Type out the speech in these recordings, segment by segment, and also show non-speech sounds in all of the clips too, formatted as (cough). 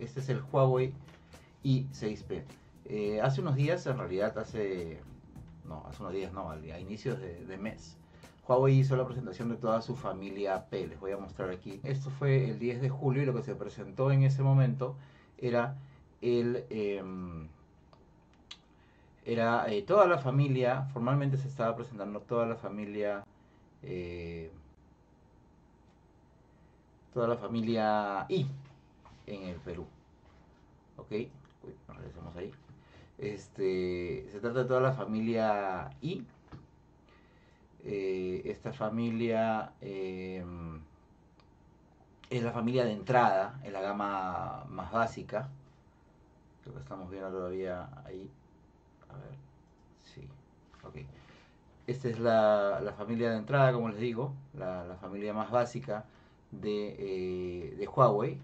Este es el Huawei i6P. Eh, hace unos días, en realidad hace, no, hace unos días no, a inicios de, mes, Huawei hizo la presentación de toda su familia P. Les voy a mostrar aquí. Esto fue el 10 de julio y lo que se presentó en ese momento era el... Em, era eh, toda la familia, formalmente se estaba presentando toda la familia eh, toda la familia I en el Perú. ¿Ok? Nos regresamos ahí. Este, se trata de toda la familia I. Eh, esta familia eh, es la familia de entrada, en la gama más básica. Lo que estamos viendo todavía ahí. A ver. Sí. Ok. Esta es la, familia de entrada, como les digo, la familia más básica de, eh, Huawei.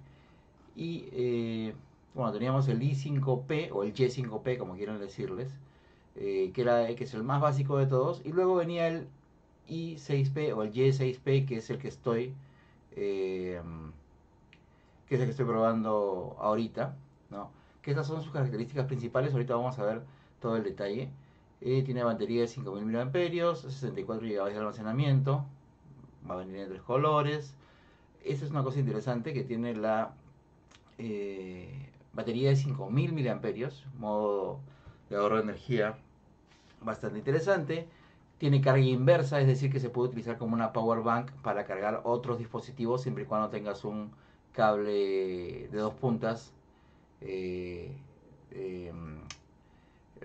Y eh, bueno, teníamos el i5P o el Y5P, como quieran decirles, eh, que, era, que es el más básico de todos. Y luego venía el i6P o el Y6P, que es el que estoy, que es el que estoy probando ahorita, ¿no? Que estas son sus características principales. Ahorita vamos a ver todo el detalle. tiene batería de 5000 mAh, 64 GB de almacenamiento, va a venir en tres colores, esa es una cosa interesante que tiene la eh, batería de 5000 mAh, modo de ahorro de energía bastante interesante. Tiene carga inversa, es decir, que se puede utilizar como una power bank para cargar otros dispositivos siempre y cuando tengas un cable de dos puntas eh, em,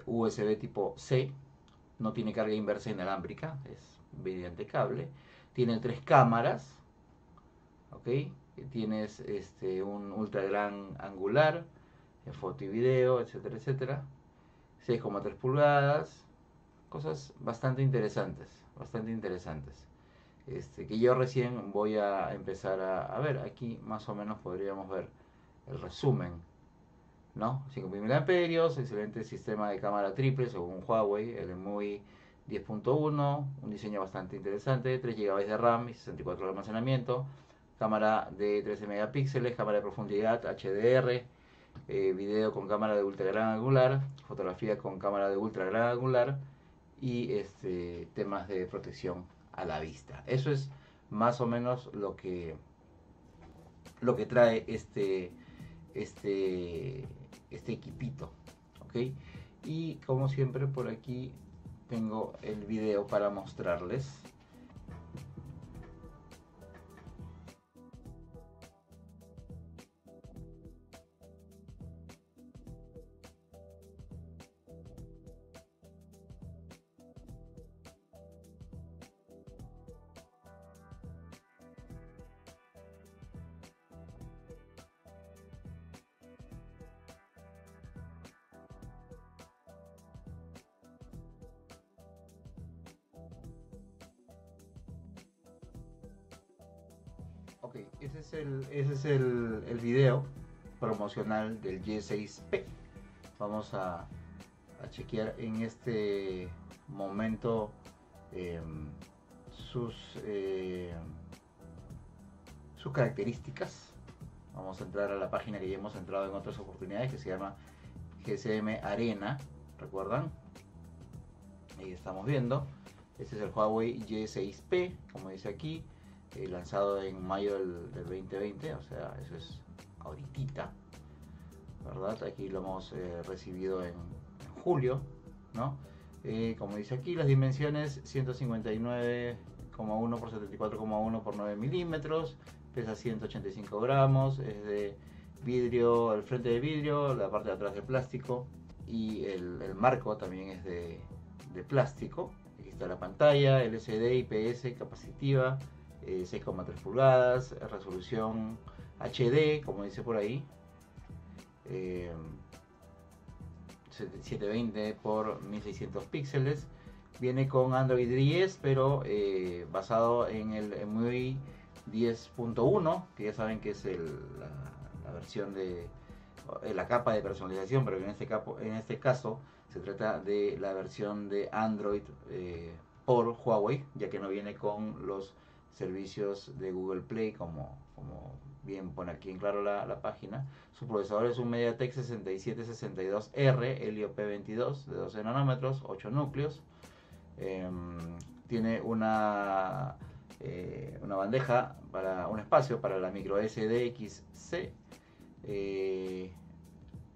USB tipo C. No tiene carga inversa inalámbrica, es mediante cable. Tiene tres cámaras, ¿ok? Tienes este, un ultra gran angular, en foto y video, etcétera, etcétera. 6,3 pulgadas, cosas bastante interesantes, bastante interesantes. Este, que yo recién voy a empezar a, ver, aquí más o menos podríamos ver el resumen, ¿no? 5.000 mAh, excelente sistema de cámara triple según Huawei, el MUI 10.1, un diseño bastante interesante, 3 GB de RAM y 64 de almacenamiento, cámara de 13 megapíxeles, cámara de profundidad HDR, eh, video con cámara de ultra gran angular, fotografía con cámara de ultra gran angular y este, temas de protección a la vista. Eso es más o menos lo que lo que trae este este este equipito. Y como siempre por aquí tengo el video para mostrarles. Ok, ese es el, ese es el, el video promocional del Y6P. Vamos a, a chequear en este momento em, sus, eh, sus características. Vamos a entrar a la página que ya hemos entrado en otras oportunidades que se llama GSM Arena. ¿Recuerdan? Ahí estamos viendo. Este es el Huawei Y6P, como dice aquí. Eh, lanzado en mayo del, 2020, o sea, eso es ahorita, ¿verdad? Aquí lo hemos eh, recibido en, julio, ¿no? Eh, como dice aquí, las dimensiones 159,1 por 74,1 por 9 milímetros, pesa 185 gramos, es de vidrio, el frente de vidrio, la parte de atrás de plástico y el, marco también es de, de plástico. Aquí está la pantalla, LCD, IPS, capacitiva, 6,3 eh, pulgadas, resolución HD, como dice por ahí, 720 eh, por 1600 píxeles. Viene con Android 10, pero eh, basado en el MUI 10.1, que ya saben que es la, versión de la capa de personalización, pero en este, capo, en este caso se trata de la versión de Android por Huawei, ya que no viene con los servicios de Google Play como, como bien pone aquí en claro la, página. Su procesador es un MediaTek 6762R Helio P22 de 12 nanómetros, 8 núcleos. Em, tiene una, eh, una bandeja para un espacio para la micro SDXC. Eh,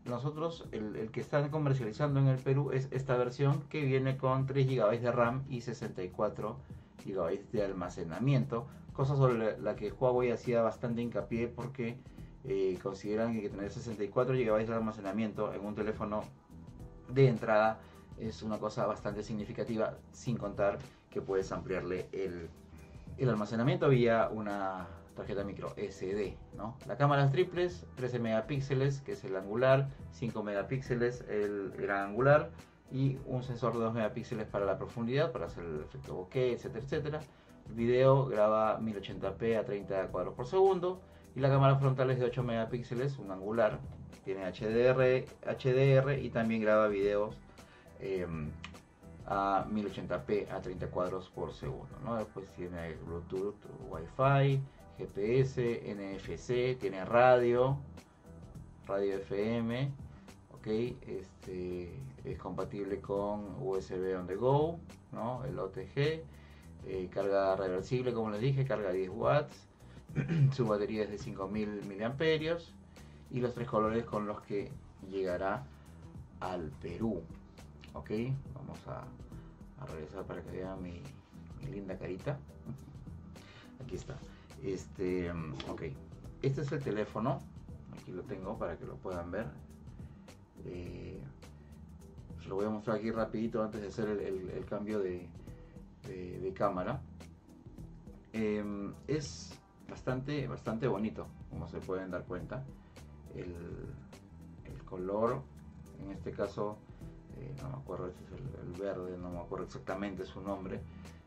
nosotros, el, el, que están comercializando en el Perú es esta versión que viene con 3 GB de RAM y 64 GB de almacenamiento cosa sobre la, que Huawei hacía bastante hincapié porque eh, consideran que tener 64 GB de almacenamiento en un teléfono de entrada es una cosa bastante significativa, sin contar que puedes ampliarle el, almacenamiento vía una tarjeta micro SD. ¿no? La cámara es triples, 13 megapíxeles, que es el angular, 5 megapíxeles el gran angular y un sensor de 2 megapíxeles para la profundidad, para hacer el efecto bokeh, etcétera, etcétera. El video graba 1080p a 30 cuadros por segundo y la cámara frontal es de 8 megapíxeles, un angular, tiene HDR, HDR y también graba videos em, a 1080p a 30 cuadros por segundo. Después tiene Bluetooth, Wi-Fi, GPS, NFC, tiene radio, radio FM, ok, este, es compatible con USB on the go, ¿no? el OTG eh, carga reversible, como les dije, carga 10 watts. (clears throat) Su batería es de 5000 mAh. Y los tres colores con los que llegará al Perú. Ok, vamos a, regresar para que vean mi, linda carita. Aquí está. Este, ok, este es el teléfono. Aquí lo tengo para que lo puedan ver. Eh, lo voy a mostrar aquí rapidito antes de hacer el cambio de, cámara. Em, es bastante, bastante bonito, como se pueden dar cuenta. El, color, en este caso, eh, no me acuerdo, es el, verde, no me acuerdo exactamente su nombre.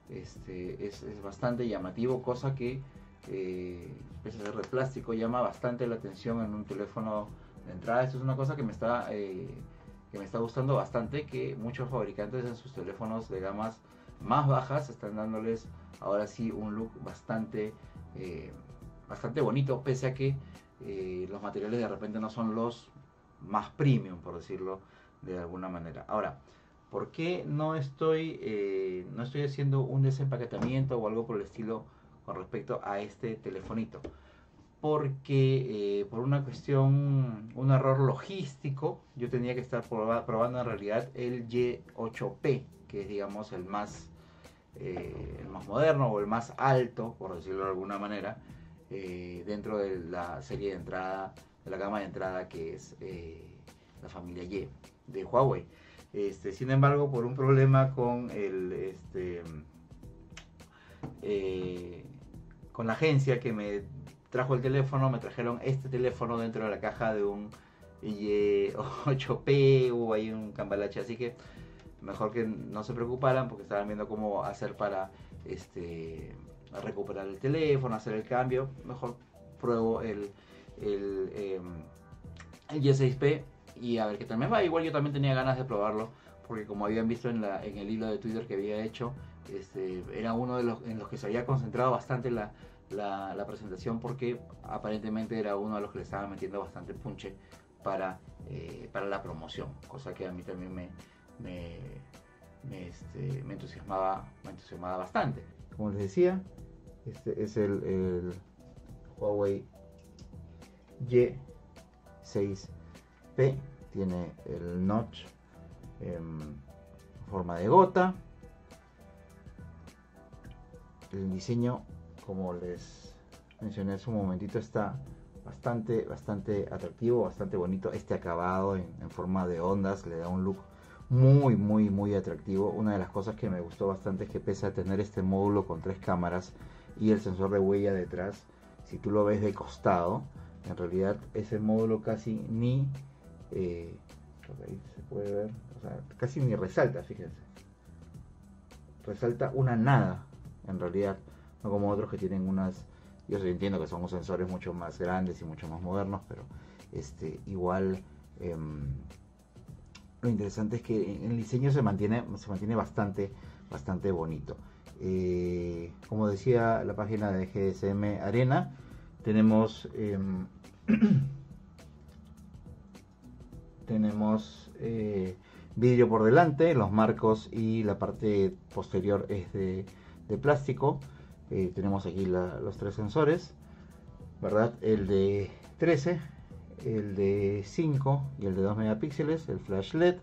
Este, es, bastante llamativo, cosa que, eh, pese a ser de plástico, llama bastante la atención en un teléfono de entrada. Esto es una cosa que me está, eh, que me está gustando bastante, que muchos fabricantes en sus teléfonos de gamas más bajas están dándoles ahora sí un look bastante, eh, bastante bonito, pese a que eh, los materiales de repente no son los más premium, por decirlo de alguna manera. Ahora, ¿por qué no estoy, eh, no estoy haciendo un desempaquetamiento o algo por el estilo con respecto a este telefonito? Porque por una cuestión, un error logístico, yo tenía que estar probando en realidad el Y8P, que es digamos el más, eh, el más moderno o el más alto, por decirlo de alguna manera, eh, dentro de la serie de entrada, de la gama de entrada que es eh, la familia Y de Huawei. Este, sin embargo, por un problema con el este, con la agencia que me trajo el teléfono, me trajeron este teléfono dentro de la caja de un Y8P o hay un cambalache, así que mejor que no se preocuparan porque estaban viendo cómo hacer para este recuperar el teléfono, hacer el cambio. Mejor pruebo el, el, eh, el Y6P y a ver qué tal me va. Igual yo también tenía ganas de probarlo porque como habían visto en, la, en el hilo de Twitter que había hecho, este, era uno de los en los que se había concentrado bastante la, la, presentación porque aparentemente era uno de los que le estaban metiendo bastante punche para, eh, para la promoción, cosa que a mí también me, me, este, me, entusiasmaba, me entusiasmaba bastante. Como les decía, este es el, Huawei Y6P. Tiene el notch en forma de gota. El diseño, como les mencioné hace un momentito, está bastante, bastante atractivo, bastante bonito. Este acabado en, forma de ondas le da un look muy, muy, muy atractivo. Una de las cosas que me gustó bastante es que pese a tener este módulo con tres cámaras y el sensor de huella detrás, si tú lo ves de costado, en realidad ese módulo casi ni eh, se puede ver, o sea, casi ni resalta, fíjense. Resalta una nada, en realidad, no como otros que tienen unas, yo entiendo que son sensores mucho más grandes y mucho más modernos, pero este igual em, lo interesante es que el diseño se mantiene, se mantiene bastante, bastante bonito. Eh, como decía la página de GSM Arena, tenemos em, (clears throat) tenemos eh, vidrio por delante, los marcos y la parte posterior es de, plástico. Eh, tenemos aquí los tres sensores, ¿verdad? El de 13, el de 5 y el de 2 megapíxeles, el flash LED,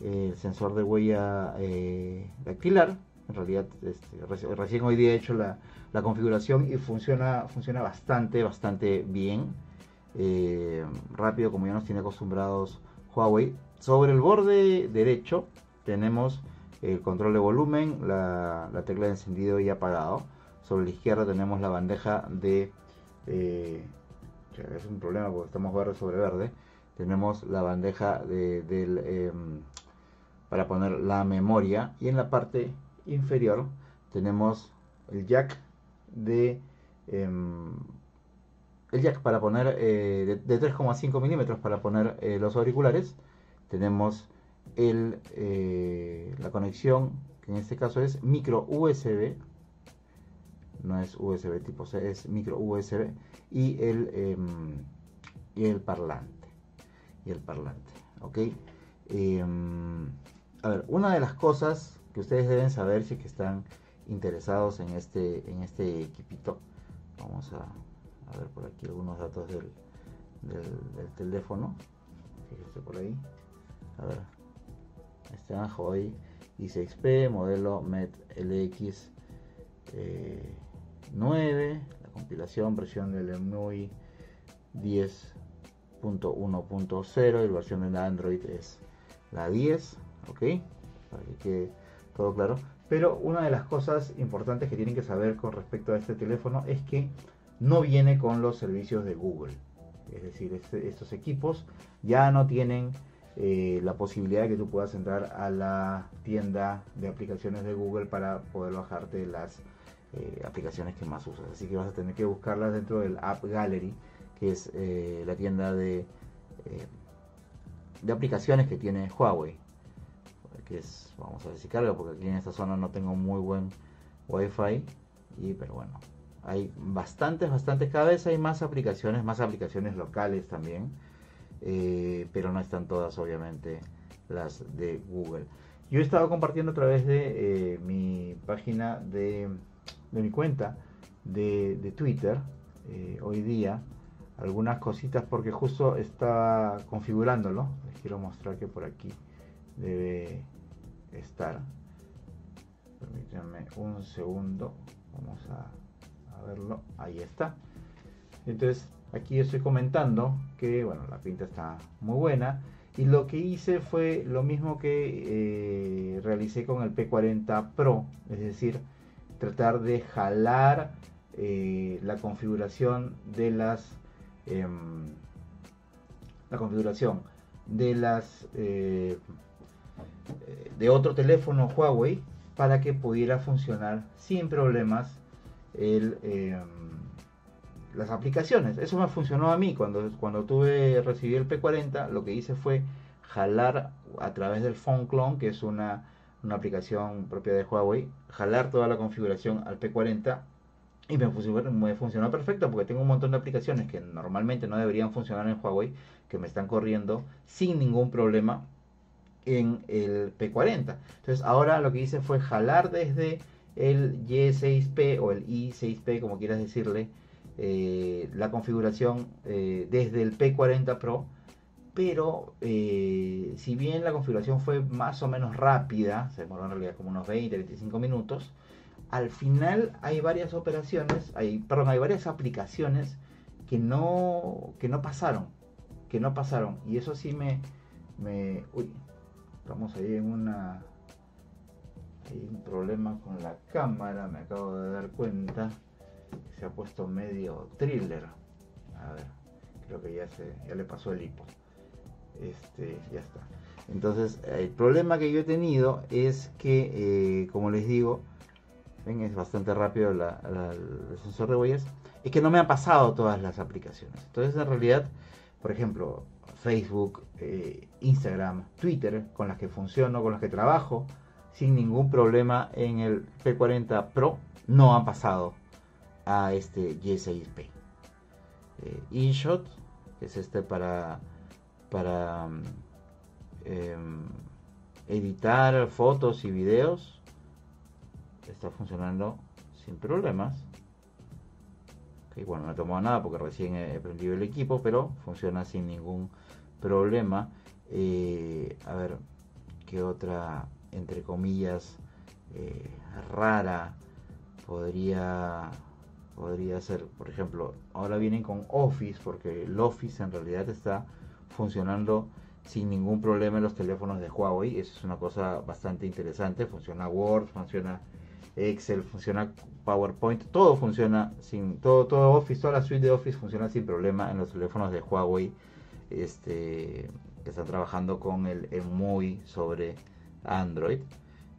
el sensor de huella eh, dactilar. En realidad, este, recién hoy día he hecho la, configuración y funciona, funciona bastante, bastante bien. Eh, rápido, como ya nos tiene acostumbrados Huawei. Sobre el borde derecho tenemos el control de volumen, la, tecla de encendido y apagado. Sobre la izquierda tenemos la bandeja de... Eh, es un problema porque estamos verde sobre verde. Tenemos la bandeja de, em, para poner la memoria. Y en la parte inferior tenemos el jack de... Em, el jack para poner eh, de, 3,5 milímetros para poner eh, los auriculares. Tenemos el, la conexión, que en este caso es micro USB, no es USB tipo C, es micro USB, y el, em, y el parlante. Y el parlante, ¿ok? Em, a ver, una de las cosas que ustedes deben saber si que están interesados en este, en este equipito, vamos a ver por aquí algunos datos del, del, teléfono fíjense por ahí a ver este Huawei i6P modelo MET LX 9 eh, la compilación versión del MUI 10.1.0 y la versión de Android es la 10 ok para que quede todo claro pero una de las cosas importantes que tienen que saber con respecto a este teléfono es que no viene con los servicios de Google. Es decir, este, estos equipos ya no tienen eh, la posibilidad de que tú puedas entrar a la tienda de aplicaciones de Google para poder bajarte las eh, aplicaciones que más usas. Así que vas a tener que buscarlas dentro del App Gallery, que es eh, la tienda de, de aplicaciones que tiene Huawei. Que es, vamos a ver si carga, porque aquí en esta zona no tengo muy buen Wi-Fi. Y, pero bueno, hay bastantes, bastantes, cada vez hay más aplicaciones, más aplicaciones locales también, eh, pero no están todas obviamente las de Google. Yo he estado compartiendo a través de eh, mi página de, de mi cuenta de, de Twitter eh, hoy día algunas cositas porque justo estaba configurándolo. Les quiero mostrar que por aquí debe estar. Permítanme un segundo. Vamos a verlo, ahí está. Entonces aquí estoy comentando que bueno, la pinta está muy buena. Y lo que hice fue lo mismo que eh, realicé con el P40 Pro, es decir, tratar de jalar eh, la configuración de las em, la configuración de las eh, de otro teléfono Huawei para que pudiera funcionar sin problemas em, las aplicaciones. Eso me funcionó a mí cuando, cuando tuve, recibí el P40, lo que hice fue jalar a través del Phone Clone, que es una, una aplicación propia de Huawei, jalar toda la configuración al P40 y me funcionó, perfecto porque tengo un montón de aplicaciones que normalmente no deberían funcionar en Huawei que me están corriendo sin ningún problema en el P40. Entonces ahora lo que hice fue jalar desde el Y6P o el i6P, como quieras decirle, eh, la configuración eh, desde el P40 Pro. Pero eh, si bien la configuración fue más o menos rápida, se demoró en realidad como unos 20-25 minutos, al final hay varias operaciones, hay, perdón, hay varias aplicaciones que no, que no pasaron, que no pasaron. Y eso sí me, me uy, estamos ahí en una hay un problema con la cámara, me acabo de dar cuenta. Se ha puesto medio thriller. A ver, creo que ya, se, ya le pasó el hipo. Este, ya está. Entonces, el problema que yo he tenido es que, eh, como les digo, ven, es bastante rápido el sensor de huellas, es que no me han pasado todas las aplicaciones. Entonces, en realidad, por ejemplo, Facebook, eh, Instagram, Twitter, con las que funciono, con las que trabajo, sin ningún problema en el P40 Pro no han pasado a este Y6P. eh, InShot, que es este para, para em, editar fotos y videos. Está funcionando sin problemas. bueno, no he tomado nada porque recién he prendido el equipo, pero funciona sin ningún problema. Eh, a ver, ¿qué otra, entre comillas, eh, rara podría podría ser, por ejemplo, ahora vienen con Office porque el Office en realidad está funcionando sin ningún problema en los teléfonos de Huawei. Eso es una cosa bastante interesante. Funciona Word, funciona Excel, funciona PowerPoint, todo funciona sin todo todo Office, toda la suite de Office funciona sin problema en los teléfonos de Huawei. Este que están trabajando con el EMUI sobre Android.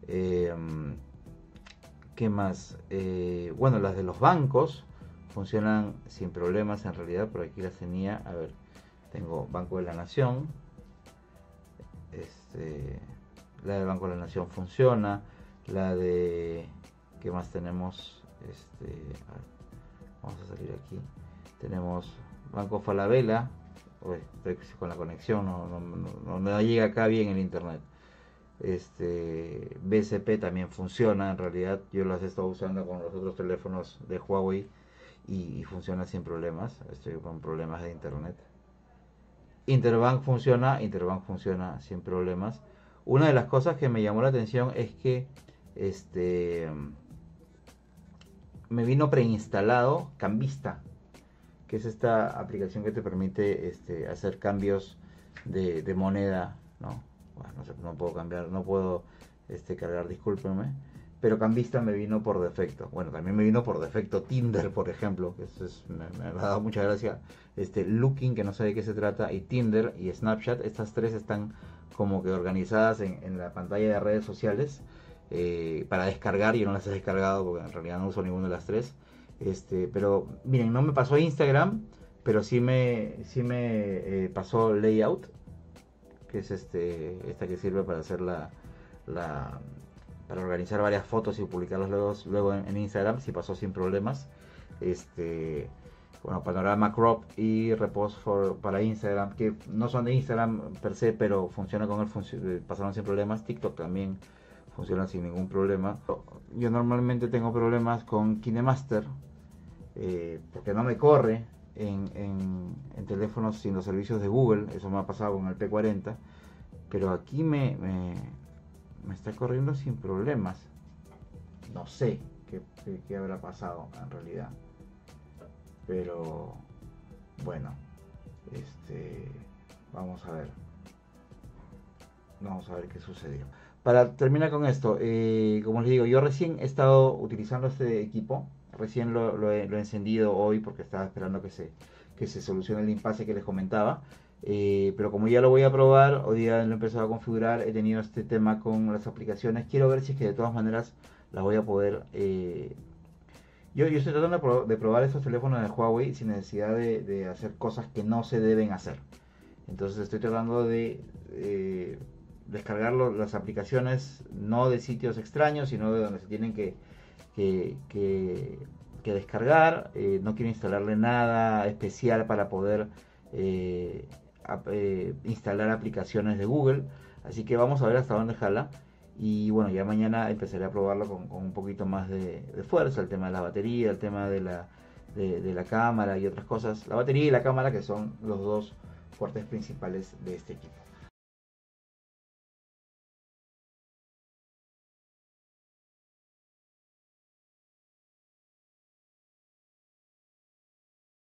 Em, ¿Qué más? Eh, bueno, las de los bancos funcionan sin problemas en realidad, por aquí las tenía. A ver, tengo Banco de la Nación. Este, la del Banco de la Nación funciona. La de. ¿Qué más tenemos? Este, vamos a salir aquí. Tenemos Banco Falabella. estoy con la conexión, no, no, no llega acá bien el internet. Este BCP también funciona, en realidad yo las he estado usando con los otros teléfonos de Huawei y, funciona sin problemas. Estoy con problemas de internet. Interbank funciona, Interbank funciona sin problemas. Una de las cosas que me llamó la atención es que este me vino preinstalado Cambista, que es esta aplicación que te permite este, hacer cambios de, moneda, ¿no? no, puedo cambiar, no puedo este, cargar, discúlpenme. Pero Cambista me vino por defecto. Bueno, también me vino por defecto Tinder, por ejemplo, que es, me, ha dado mucha gracia. Este, Looking, que no sé de qué se trata, y Tinder y Snapchat, estas tres están como que organizadas en, la pantalla de redes sociales eh, para descargar. Yo no las he descargado porque en realidad no uso ninguna de las tres. Este, pero miren, no me pasó Instagram, pero sí me, sí me eh, pasó Layout que es este, esta que sirve para hacer la, para organizar varias fotos y publicarlas luego, luego en, Instagram, si pasó sin problemas. Este, bueno, Panorama Crop y Repose for, para Instagram, que no son de Instagram per se, pero funciona con el pasaron sin problemas. TikTok también funciona sin ningún problema. Yo normalmente tengo problemas con KineMaster, eh, porque no me corre en, en, teléfonos sin los servicios de Google, eso me ha pasado con el P40, pero aquí me, está corriendo sin problemas. No sé qué, habrá pasado en realidad. Pero bueno, este, vamos a ver. Vamos a ver qué sucedió. Para terminar con esto, eh, como les digo, yo recién he estado utilizando este equipo Recién lo, he, encendido hoy porque estaba esperando que se, que se solucione el impasse que les comentaba. Eh, pero como ya lo voy a probar, hoy día lo he empezado a configurar, he tenido este tema con las aplicaciones. Quiero ver si es que de todas maneras las voy a poder... Eh, yo, estoy tratando de, probar estos teléfonos de Huawei sin necesidad de, hacer cosas que no se deben hacer. Entonces estoy tratando de eh, descargar las aplicaciones no de sitios extraños, sino de donde se tienen que, que, descargar. Eh, no quiero instalarle nada especial para poder eh, instalar aplicaciones de Google. Así que vamos a ver hasta dónde jala. Y bueno, ya mañana empezaré a probarlo con, un poquito más de, fuerza. El tema de la batería, el tema de la, de la cámara y otras cosas. La batería y la cámara que son los dos fuertes principales de este equipo.